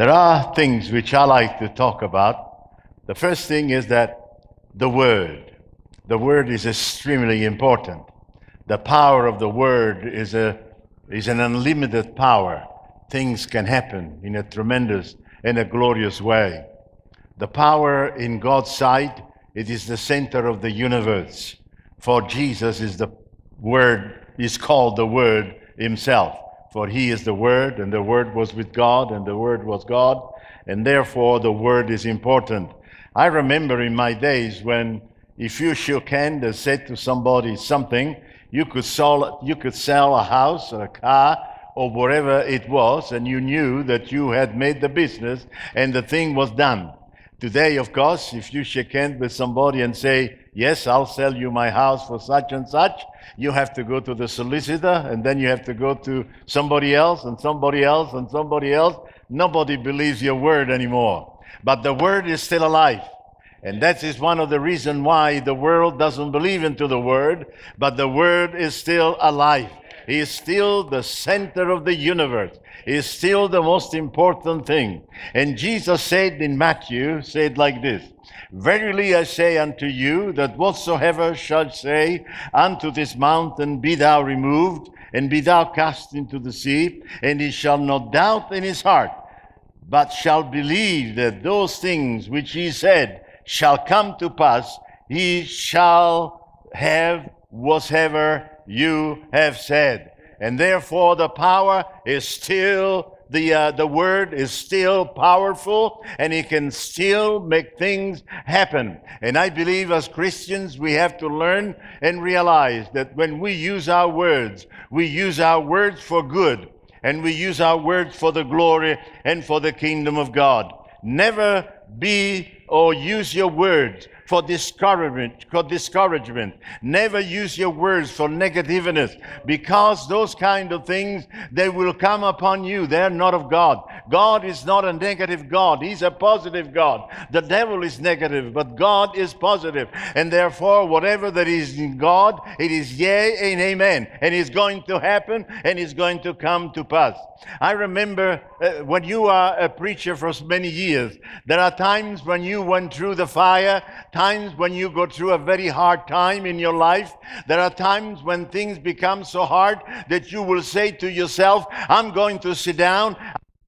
There are things which I like to talk about. The first thing is that the Word. The Word is extremely important. The power of the Word is, a, is an unlimited power. Things can happen in a tremendous and a glorious way. The power in God's sight, it is the center of the universe. For Jesus is the Word, is called the Word Himself. For He is the Word, and the Word was with God, and the Word was God, and therefore the Word is important. I remember in my days when if you shook hands and said to somebody something, you could sell, you could sell a house or a car or whatever it was, and you knew that you had made the business and the thing was done. Today, of course, if you shake hands with somebody and say, Yes, I'll sell you my house for such and such, you have to go to the solicitor, and then you have to go to somebody else, and somebody else, and somebody else. Nobody believes your word anymore. But the word is still alive. And that is one of the reasons why the world doesn't believe into the word, but the word is still alive. He is still the center of the universe. He is still the most important thing. And Jesus said in Matthew, said like this, Verily I say unto you that whatsoever shall say unto this mountain, Be thou removed, and be thou cast into the sea, and he shall not doubt in his heart, but shall believe that those things which he said shall come to pass, he shall have whatsoever you have said. And therefore, the power is still, the, uh, the word is still powerful and it can still make things happen. And I believe as Christians, we have to learn and realize that when we use our words, we use our words for good and we use our words for the glory and for the kingdom of God. Never be or use your words for discouragement, for discouragement. Never use your words for negativeness because those kind of things, they will come upon you. They're not of God. God is not a negative God. He's a positive God. The devil is negative, but God is positive. And therefore, whatever that is in God, it is yea and amen. And it's going to happen and it's going to come to pass. I remember uh, when you are a preacher for many years, there are times when you went through the fire, times when you go through a very hard time in your life. There are times when things become so hard that you will say to yourself, I'm going to sit down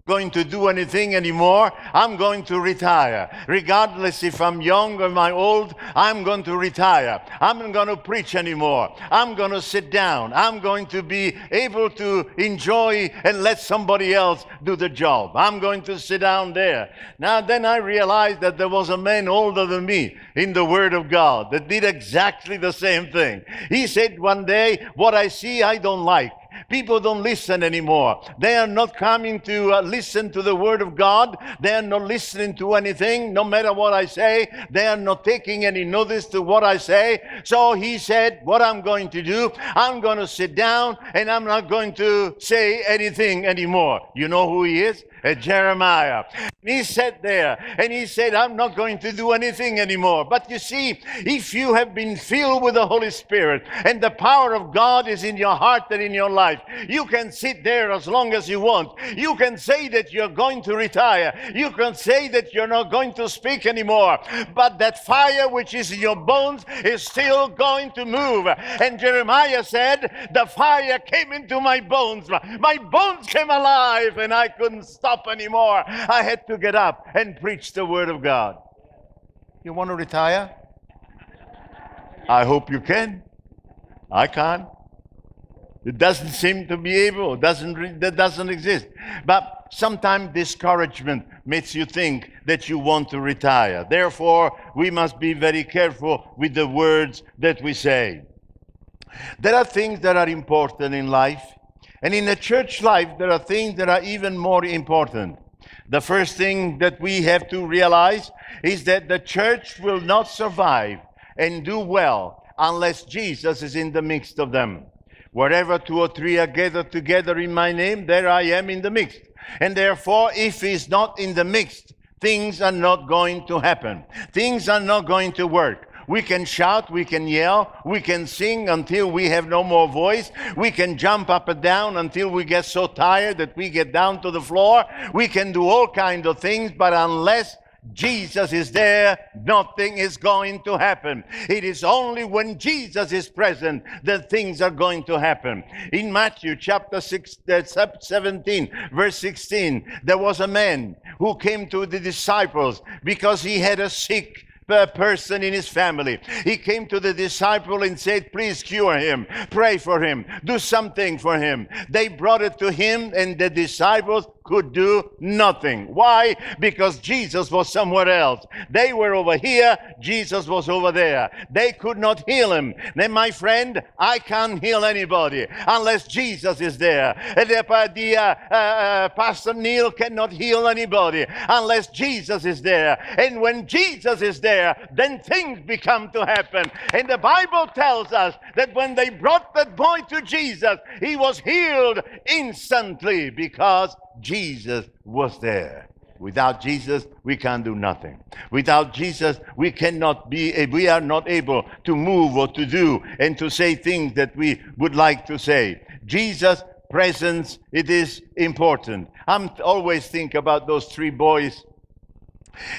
going to do anything anymore. I'm going to retire. Regardless if I'm young or I'm old, I'm going to retire. I'm not going to preach anymore. I'm going to sit down. I'm going to be able to enjoy and let somebody else do the job. I'm going to sit down there. Now, then I realized that there was a man older than me in the Word of God that did exactly the same thing. He said one day, What I see, I don't like. People don't listen anymore. They are not coming to uh, listen to the Word of God. They are not listening to anything, no matter what I say. They are not taking any notice to what I say. So he said, What I'm going to do, I'm going to sit down and I'm not going to say anything anymore. You know who he is? Uh, Jeremiah. He sat there and he said, I'm not going to do anything anymore. But you see, if you have been filled with the Holy Spirit and the power of God is in your heart and in your life, you can sit there as long as you want. You can say that you're going to retire. You can say that you're not going to speak anymore. But that fire which is in your bones is still going to move. And Jeremiah said, The fire came into my bones. My bones came alive and I couldn't stop anymore. I had to to get up and preach the Word of God. You want to retire? I hope you can. I can't. It doesn't seem to be able. Doesn't that doesn't exist. But sometimes discouragement makes you think that you want to retire. Therefore, we must be very careful with the words that we say. There are things that are important in life, and in the church life, there are things that are even more important. The first thing that we have to realize is that the church will not survive and do well unless Jesus is in the midst of them. Wherever two or three are gathered together in my name, there I am in the midst. And therefore, if he's not in the midst, things are not going to happen. Things are not going to work. We can shout, we can yell, we can sing until we have no more voice. We can jump up and down until we get so tired that we get down to the floor. We can do all kinds of things, but unless Jesus is there, nothing is going to happen. It is only when Jesus is present that things are going to happen. In Matthew chapter 6, uh, 17, verse 16, there was a man who came to the disciples because he had a sick person in his family. He came to the disciple and said, Please cure him, pray for him, do something for him. They brought it to him, and the disciples could do nothing. Why? Because Jesus was somewhere else. They were over here, Jesus was over there. They could not heal him. Then, my friend, I can't heal anybody unless Jesus is there. The, the uh, uh, uh, Pastor Neil cannot heal anybody unless Jesus is there. And when Jesus is there, then things become to happen. And the Bible tells us that when they brought that boy to Jesus, he was healed instantly because Jesus was there. Without Jesus, we can't do nothing. Without Jesus, we cannot be, we are not able to move or to do and to say things that we would like to say. Jesus' presence, it is important. I'm always think about those three boys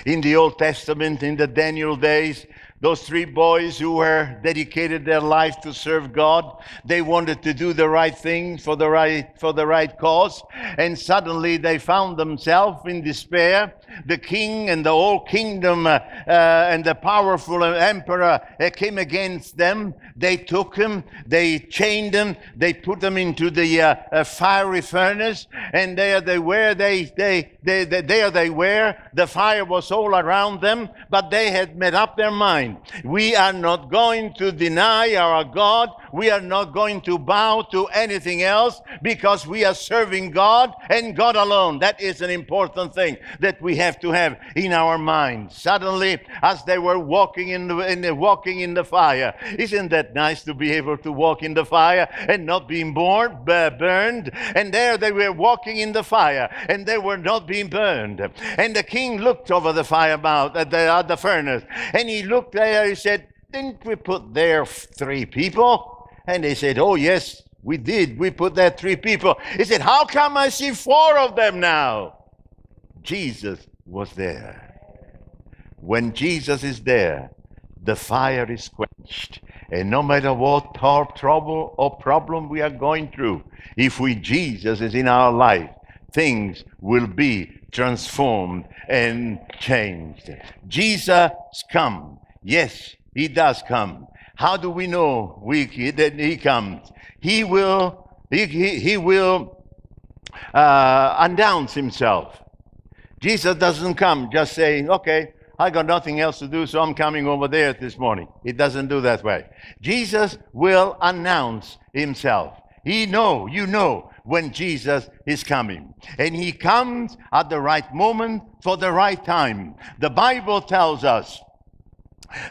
in the Old Testament, in the Daniel days. Those three boys who were dedicated their life to serve God, they wanted to do the right thing for the right for the right cause, and suddenly they found themselves in despair. The king and the whole kingdom uh, uh, and the powerful emperor uh, came against them. They took him, they chained him, they put them into the uh, uh, fiery furnace, and there they were. They, they, they, they, there they were. The fire was all around them, but they had made up their mind. We are not going to deny our God. We are not going to bow to anything else because we are serving God and God alone. That is an important thing that we have to have in our mind. Suddenly, as they were walking in the, in the walking in the fire, isn't that nice to be able to walk in the fire and not being born, burned? And there they were walking in the fire and they were not being burned. And the king looked over the fire mouth at the, at the furnace and he looked there. He said, Didn't we put there three people? And they said, Oh, yes, we did. We put there three people. He said, How come I see four of them now? Jesus was there. When Jesus is there, the fire is quenched. And no matter what trouble or problem we are going through, if we Jesus is in our life, things will be transformed and changed. Jesus come. Yes, he does come. How do we know we, that he comes? He will, he, he, he will uh, announce himself. Jesus doesn't come just saying, okay, I got nothing else to do, so I'm coming over there this morning. It doesn't do that way. Jesus will announce himself. He know, you know, when Jesus is coming. And he comes at the right moment for the right time. The Bible tells us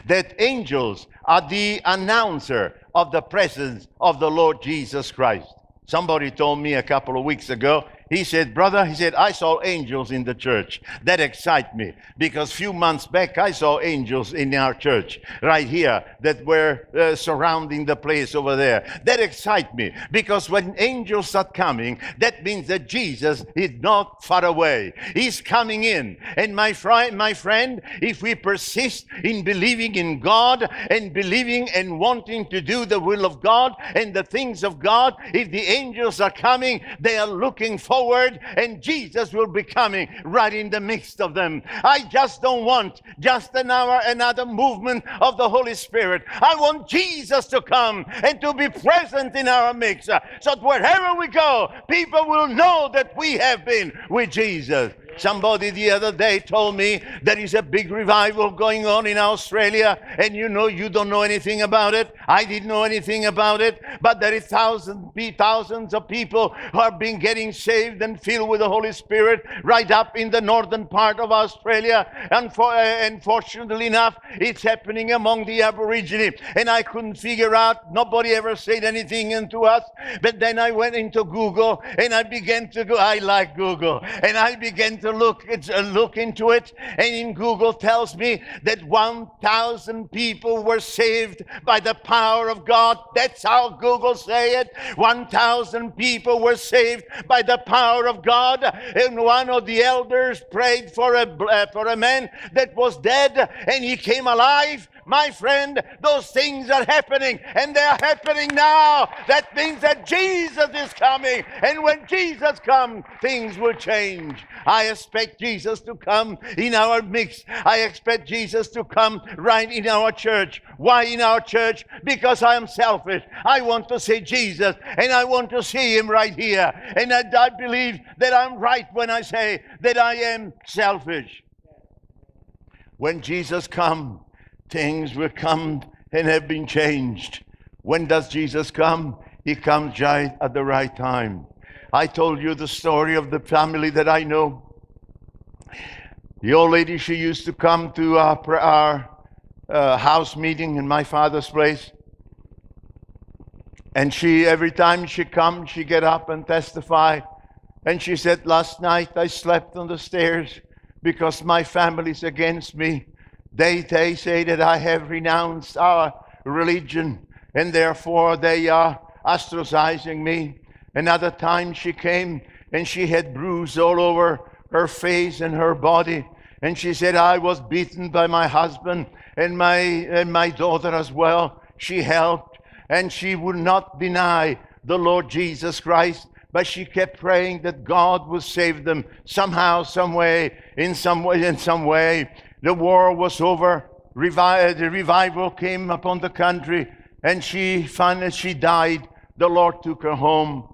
that angels are the announcer of the presence of the Lord Jesus Christ. Somebody told me a couple of weeks ago he said, Brother, he said, I saw angels in the church. That excite me because few months back I saw angels in our church right here that were uh, surrounding the place over there. That excite me because when angels start coming, that means that Jesus is not far away. He's coming in. And my friend, my friend, if we persist in believing in God and believing and wanting to do the will of God and the things of God, if the angels are coming, they are looking forward forward and Jesus will be coming right in the midst of them. I just don't want just another, another movement of the Holy Spirit. I want Jesus to come and to be present in our midst so that wherever we go, people will know that we have been with Jesus. Somebody the other day told me there is a big revival going on in Australia, and you know you don't know anything about it. I didn't know anything about it, but there is thousands, thousands of people who are being getting saved and filled with the Holy Spirit right up in the northern part of Australia. And for, uh, unfortunately enough, it's happening among the Aborigine. And I couldn't figure out, nobody ever said anything into us. But then I went into Google and I began to go, I like Google. And I began to look, uh, look into it. And in Google tells me that 1,000 people were saved by the power of God. That's how Google say it. 1,000 people were saved by the power of God. And one of the elders prayed for a, uh, for a man that was dead and he came alive my friend, those things are happening and they're happening now. That means that Jesus is coming. And when Jesus comes, things will change. I expect Jesus to come in our mix. I expect Jesus to come right in our church. Why in our church? Because I am selfish. I want to see Jesus and I want to see him right here. And I, I believe that I'm right when I say that I am selfish. When Jesus comes, things will come and have been changed. When does Jesus come? He comes right at the right time. I told you the story of the family that I know. The old lady, she used to come to our, our uh, house meeting in my father's place. And she, every time she come, she get up and testify. And she said, last night I slept on the stairs because my family's against me. They, they say that I have renounced our religion and therefore they are ostracizing me. Another time she came and she had bruises all over her face and her body. And she said, I was beaten by my husband and my, and my daughter as well. She helped and she would not deny the Lord Jesus Christ, but she kept praying that God would save them somehow, some way, in some way, in some way. The war was over. Revi- the revival came upon the country, and she finally she died. The Lord took her home.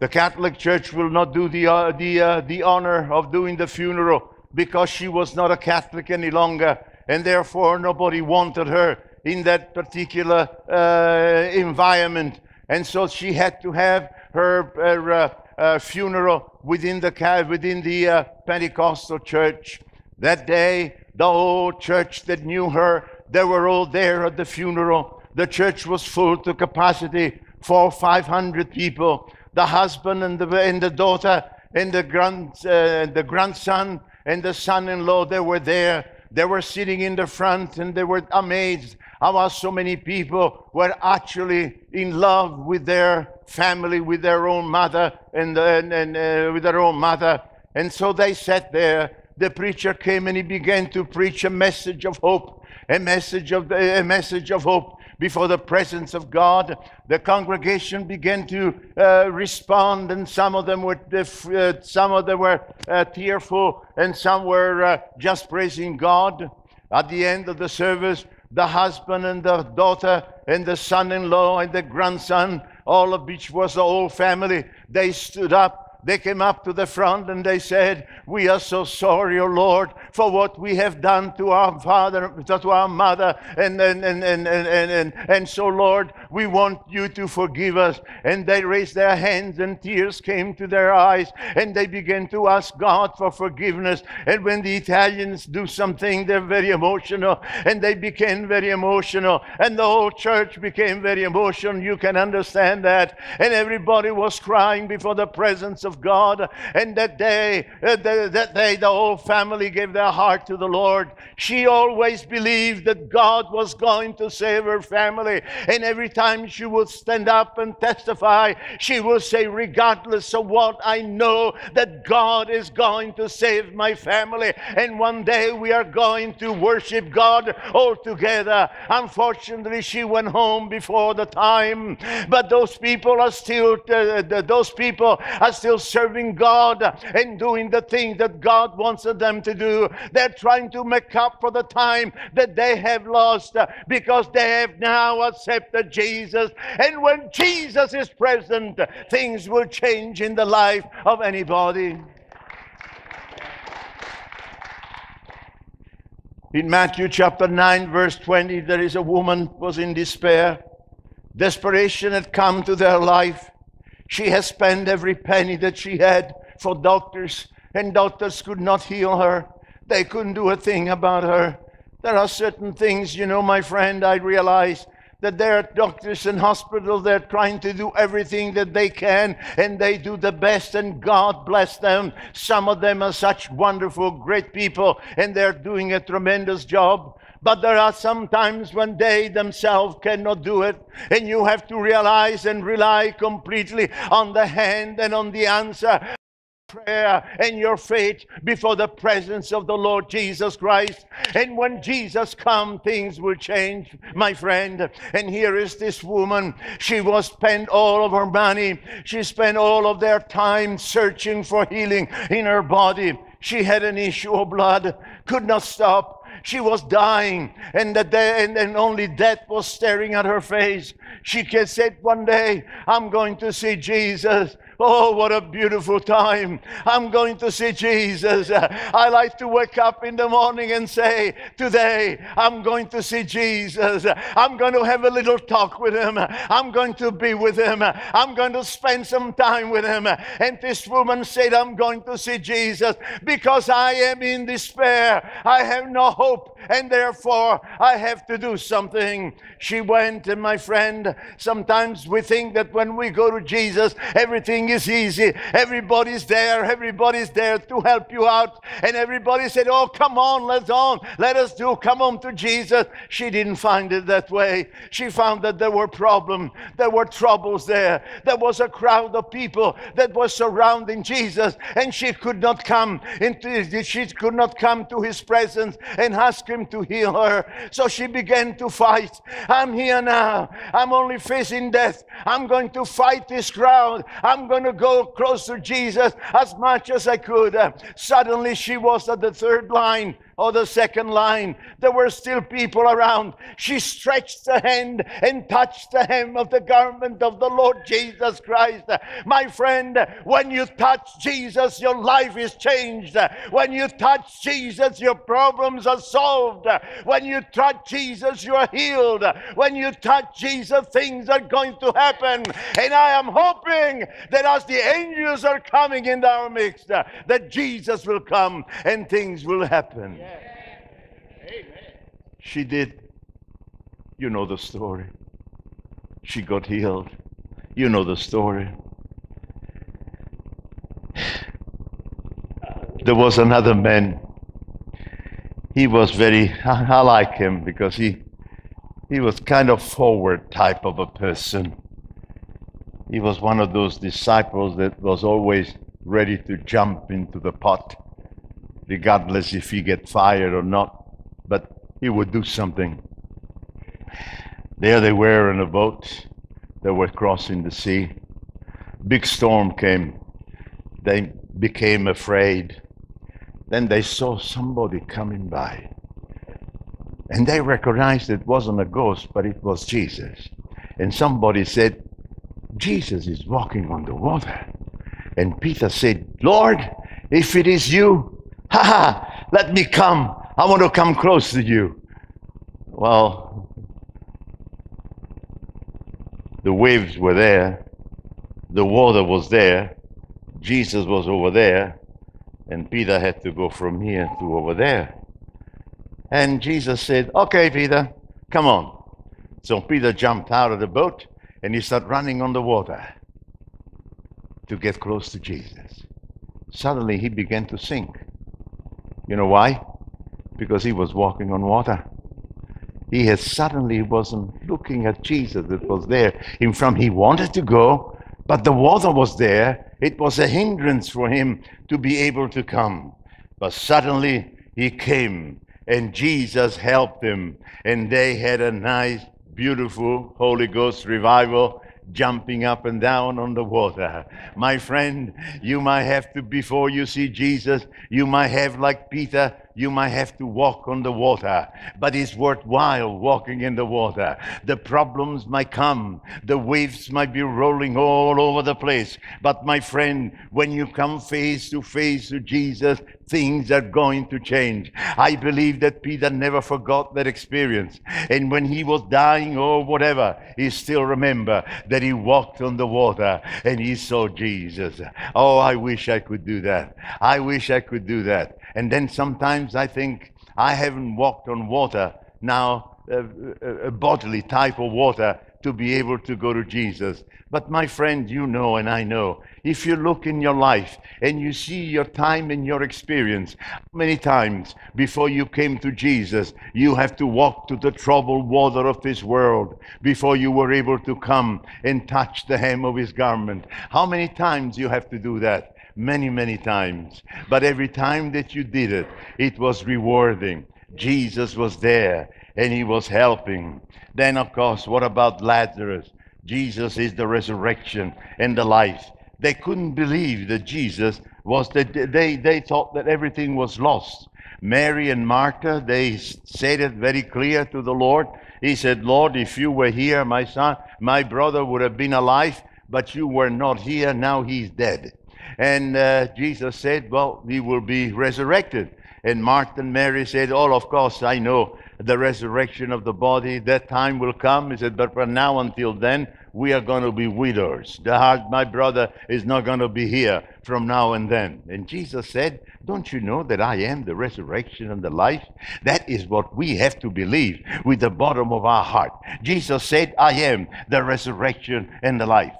The Catholic Church will not do the uh, the uh, the honor of doing the funeral because she was not a Catholic any longer, and therefore nobody wanted her in that particular uh, environment, and so she had to have her, her uh, uh, funeral within the within the uh, Pentecostal church. That day, the whole church that knew her, they were all there at the funeral. The church was full to capacity for 500 people. The husband and the, and the daughter and the, grand, uh, the grandson and the son-in-law, they were there. They were sitting in the front and they were amazed how so many people were actually in love with their family, with their own mother and, and, and uh, with their own mother. And so they sat there the preacher came and he began to preach a message of hope, a message of a message of hope before the presence of God. The congregation began to uh, respond, and some of them were uh, some of them were uh, tearful, and some were uh, just praising God. At the end of the service, the husband and the daughter and the son-in-law and the grandson, all of which was the whole family, they stood up they came up to the front and they said, We are so sorry, O Lord, for what we have done to our father, to our mother. And, and, and, and, and, and, and, so, Lord, we want you to forgive us. And they raised their hands and tears came to their eyes and they began to ask God for forgiveness. And when the Italians do something, they're very emotional and they became very emotional. And the whole church became very emotional. You can understand that. And everybody was crying before the presence of of God. And that day, uh, that day, the whole family gave their heart to the Lord. She always believed that God was going to save her family. And every time she would stand up and testify, she would say, regardless of what, I know that God is going to save my family. And one day we are going to worship God all together. Unfortunately, she went home before the time, but those people are still, uh, those people are still serving God and doing the things that God wants them to do. They're trying to make up for the time that they have lost because they have now accepted Jesus. And when Jesus is present, things will change in the life of anybody. In Matthew chapter 9, verse 20, there is a woman who was in despair. Desperation had come to their life. She has spent every penny that she had for doctors, and doctors could not heal her. They couldn't do a thing about her. There are certain things, you know, my friend, I realize that there are doctors and hospitals they're trying to do everything that they can and they do the best and god bless them some of them are such wonderful great people and they're doing a tremendous job but there are some times when they themselves cannot do it and you have to realize and rely completely on the hand and on the answer prayer and your faith before the presence of the Lord Jesus Christ. And when Jesus comes, things will change, my friend. And here is this woman. She was spent all of her money. She spent all of their time searching for healing in her body. She had an issue of blood, could not stop she was dying and, the de- and, and only death was staring at her face. She said one day, I'm going to see Jesus. Oh, what a beautiful time. I'm going to see Jesus. I like to wake up in the morning and say, Today I'm going to see Jesus. I'm going to have a little talk with him. I'm going to be with him. I'm going to spend some time with him. And this woman said, I'm going to see Jesus because I am in despair. I have no hope, and therefore I have to do something. She went, and my friend, sometimes we think that when we go to Jesus, everything is easy. Everybody's there. Everybody's there to help you out. And everybody said, Oh, come on, let's on. Let us do. Come on to Jesus. She didn't find it that way. She found that there were problems. There were troubles there. There was a crowd of people that was surrounding Jesus. And she could not come into she could not come to his presence and ask him to heal her. So she began to fight. I'm here now. I'm only facing death. I'm going to fight this crowd. I'm going to go close to Jesus as much as I could. Suddenly she was at the third line or the second line. There were still people around. She stretched her hand and touched the hem of the garment of the Lord Jesus Christ. My friend, when you touch Jesus, your life is changed. When you touch Jesus, your problems are solved. When you touch Jesus, you are healed. When you touch Jesus, things are going to happen. And I am hoping that as the angels are coming in our midst, that Jesus will come and things will happen. She did. You know the story. She got healed. You know the story. There was another man. He was very, I, I like him because he, he was kind of forward type of a person. He was one of those disciples that was always ready to jump into the pot, regardless if he get fired or not. He would do something. There they were in a boat. They were crossing the sea. Big storm came. They became afraid. Then they saw somebody coming by. And they recognized it wasn't a ghost, but it was Jesus. And somebody said, Jesus is walking on the water. And Peter said, Lord, if it is you, ha ha, let me come. I want to come close to you. Well, the waves were there, the water was there, Jesus was over there, and Peter had to go from here to over there. And Jesus said, Okay, Peter, come on. So Peter jumped out of the boat and he started running on the water to get close to Jesus. Suddenly he began to sink. You know why? Because he was walking on water. He had suddenly wasn't looking at Jesus that was there in front. He wanted to go, but the water was there. It was a hindrance for him to be able to come. But suddenly he came and Jesus helped him, and they had a nice, beautiful Holy Ghost revival jumping up and down on the water. My friend, you might have to, before you see Jesus, you might have, like Peter, you might have to walk on the water, but it's worthwhile walking in the water. The problems might come, the waves might be rolling all over the place. But my friend, when you come face to face to Jesus, things are going to change. I believe that Peter never forgot that experience. And when he was dying or whatever, he still remember that he walked on the water and he saw Jesus. Oh, I wish I could do that. I wish I could do that. And then sometimes I think I haven't walked on water now, uh, a bodily type of water to be able to go to Jesus. But my friend, you know and I know, if you look in your life and you see your time and your experience, many times before you came to Jesus, you have to walk to the troubled water of this world before you were able to come and touch the hem of his garment. How many times you have to do that? Many, many times. But every time that you did it, it was rewarding. Jesus was there and he was helping. Then, of course, what about Lazarus? Jesus is the resurrection and the life. They couldn't believe that Jesus was that they, they thought that everything was lost. Mary and Martha, they said it very clear to the Lord. He said, Lord, if you were here, my son, my brother would have been alive, but you were not here. Now he's dead. And uh, Jesus said, Well, he will be resurrected. And Martha and Mary said, Oh, of course, I know the resurrection of the body. That time will come. He said, But from now until then, we are going to be widows. The my brother is not going to be here from now and then. And Jesus said, Don't you know that I am the resurrection and the life? That is what we have to believe with the bottom of our heart. Jesus said, I am the resurrection and the life.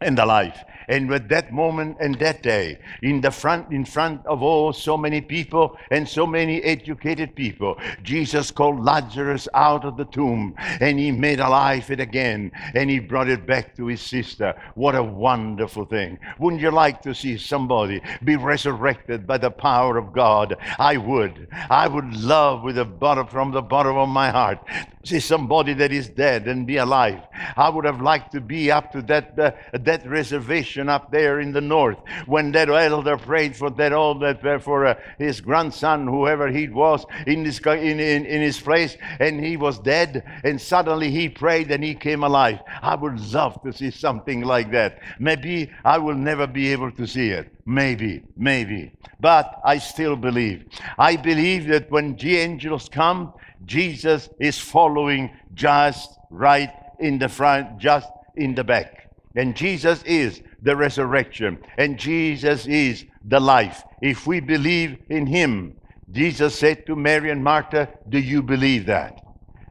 And the life. And with that moment and that day, in the front, in front of all so many people and so many educated people, Jesus called Lazarus out of the tomb and he made alive it again and he brought it back to his sister. What a wonderful thing. Wouldn't you like to see somebody be resurrected by the power of God? I would. I would love with the bottom from the bottom of my heart see somebody that is dead and be alive. I would have liked to be up to that uh, that reservation up there in the north when that elder prayed for that old uh, for uh, his grandson, whoever he was, in his in, in in his place, and he was dead, and suddenly he prayed and he came alive. I would love to see something like that. Maybe I will never be able to see it. Maybe, maybe. But I still believe. I believe that when the angels come, Jesus is following just right in the front, just in the back. And Jesus is the resurrection, and Jesus is the life. If we believe in Him, Jesus said to Mary and Martha, Do you believe that?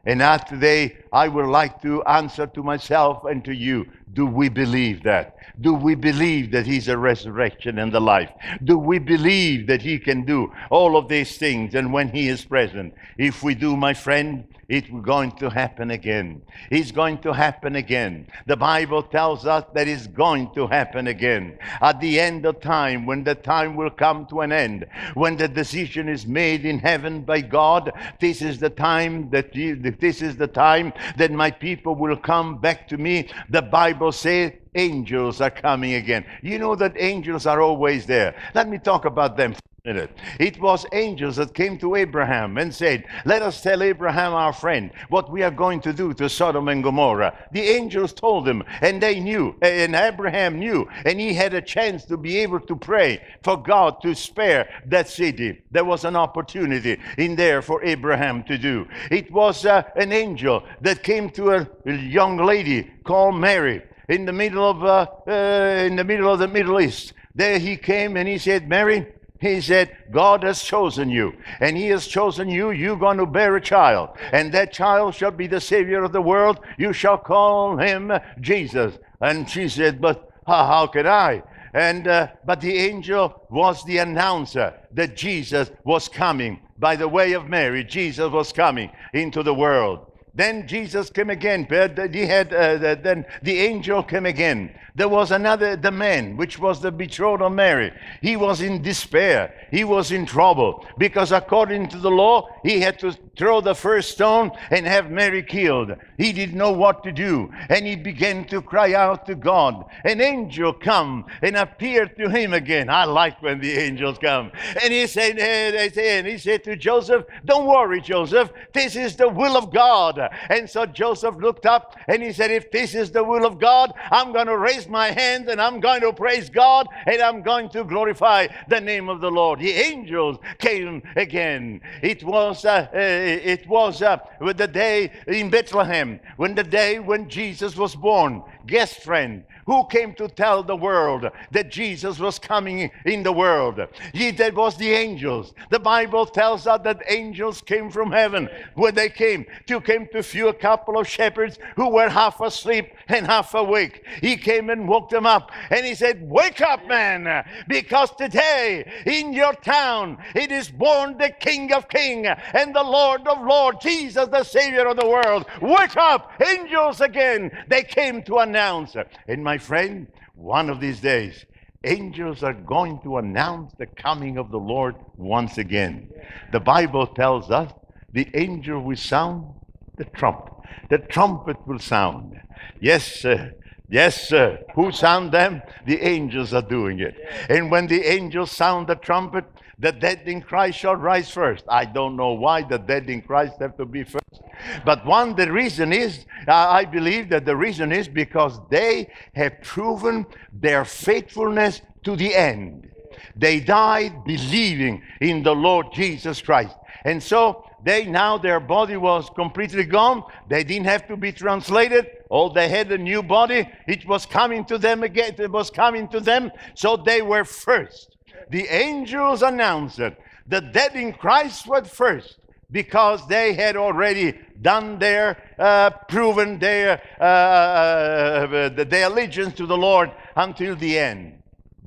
And now today, I would like to answer to myself and to you do we believe that? Do we believe that He's a resurrection and the life? Do we believe that He can do all of these things and when He is present? If we do, my friend, it's going to happen again. It's going to happen again. The Bible tells us that it's going to happen again. At the end of time, when the time will come to an end, when the decision is made in heaven by God, this is the time that you, this is the time that my people will come back to me. The Bible says angels are coming again. You know that angels are always there. Let me talk about them it. Was angels that came to Abraham and said, Let us tell Abraham, our friend, what we are going to do to Sodom and Gomorrah. The angels told him, and they knew, and Abraham knew, and he had a chance to be able to pray for God to spare that city. There was an opportunity in there for Abraham to do. It was uh, an angel that came to a young lady called Mary in the middle of uh, uh, in the middle of the Middle East. There he came and he said, Mary, he said, God has chosen you, and He has chosen you. You're going to bear a child, and that child shall be the Savior of the world. You shall call him Jesus. And she said, But how, how can I? And uh, but the angel was the announcer that Jesus was coming by the way of Mary. Jesus was coming into the world. Then Jesus came again. He had, uh, then the angel came again. There was another, the man, which was the betrothed of Mary. He was in despair. He was in trouble because according to the law, he had to throw the first stone and have Mary killed. He didn't know what to do. And he began to cry out to God. An angel come and appeared to him again. I like when the angels come. And he said, and he said to Joseph, don't worry, Joseph. This is the will of God And so Joseph looked up and he said, If this is the will of God, I'm going to raise my hands and I'm going to praise God and I'm going to glorify the name of the Lord. The angels came again. It was, uh, uh, it was uh, with the day in Bethlehem, when the day when Jesus was born. Guest friend, who came to tell the world that Jesus was coming in the world? Ye, that was the angels. The Bible tells us that angels came from heaven. When they came, to came to few a couple of shepherds who were half asleep and half awake. He came and woke them up and he said, Wake up, man, because today in your town it is born the King of Kings and the Lord of Lords, Jesus, the Savior of the world. Wake up, angels again. They came to announce. And my friend, one of these days, angels are going to announce the coming of the Lord once again. The Bible tells us the angel will sound the trumpet. The trumpet will sound. Yes, sir. Yes, sir. Who sound them? The angels are doing it. And when the angels sound the trumpet, the dead in Christ shall rise first. I don't know why the dead in Christ have to be first. But one, the reason is, I believe that the reason is because they have proven their faithfulness to the end. They died believing in the Lord Jesus Christ. And so they now their body was completely gone. They didn't have to be translated. All they had a new body. It was coming to them again. It was coming to them. So they were first. The angels announced it. The dead in Christ were first because they had already done their, uh, proven their, uh, uh, their allegiance to the Lord until the end.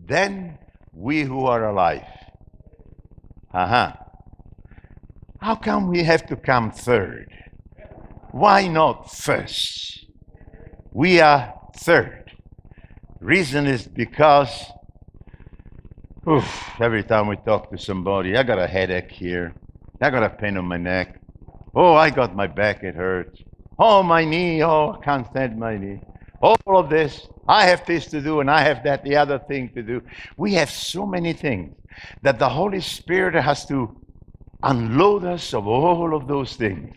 Then we who are alive. Uh huh. How come we have to come third? Why not first? We are third. Reason is because oof, every time we talk to somebody, I got a headache here. I got a pain on my neck. Oh, I got my back, it hurts. Oh, my knee. Oh, I can't stand my knee. All of this. I have this to do and I have that, the other thing to do. We have so many things that the Holy Spirit has to unload us of all of those things.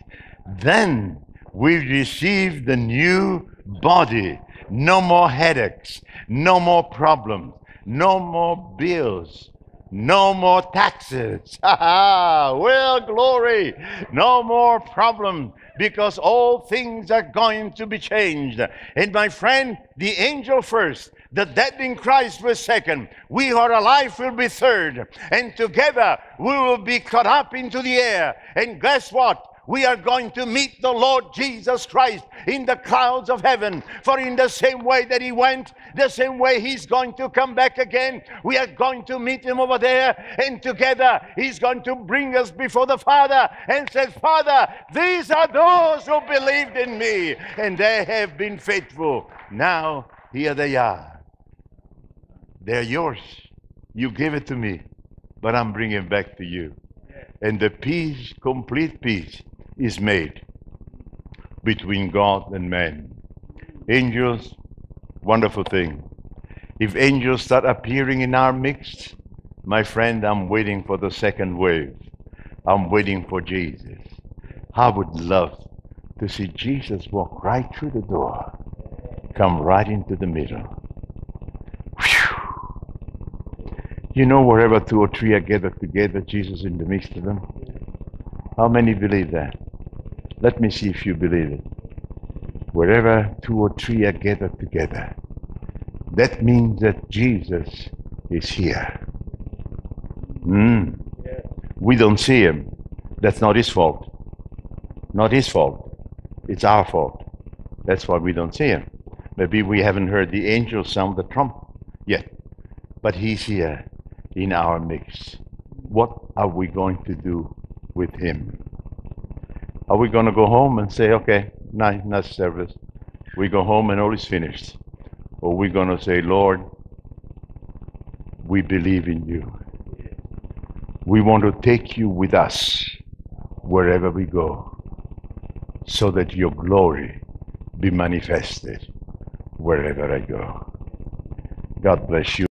Then we receive the new body. No more headaches, no more problems, no more bills, no more taxes. Ha ha. Well, glory. No more problem because all things are going to be changed. And my friend, the angel first, the dead in Christ was second. We who are alive will be third. And together we will be caught up into the air. And guess what? We are going to meet the Lord Jesus Christ in the clouds of heaven. For in the same way that He went, the same way He's going to come back again. We are going to meet Him over there, and together He's going to bring us before the Father and said, Father, these are those who believed in me, and they have been faithful. Now, here they are. They're yours. You give it to me, but I'm bringing back to you. And the peace, complete peace, is made between God and man. Angels, wonderful thing. If angels start appearing in our midst, my friend, I'm waiting for the second wave. I'm waiting for Jesus. I would love to see Jesus walk right through the door, come right into the middle. Whew. You know, wherever two or three are gathered together, Jesus in the midst of them. How many believe that? Let me see if you believe it. Wherever two or three are gathered together, that means that Jesus is here. Mm. We don't see him. That's not his fault. Not his fault. It's our fault. That's why we don't see him. Maybe we haven't heard the angel sound the trumpet yet. But he's here in our midst. What are we going to do with him? Are we going to go home and say, okay, nice, nice service? We go home and all is finished. Or we going to say, Lord, we believe in you. We want to take you with us wherever we go so that your glory be manifested wherever I go. God bless you.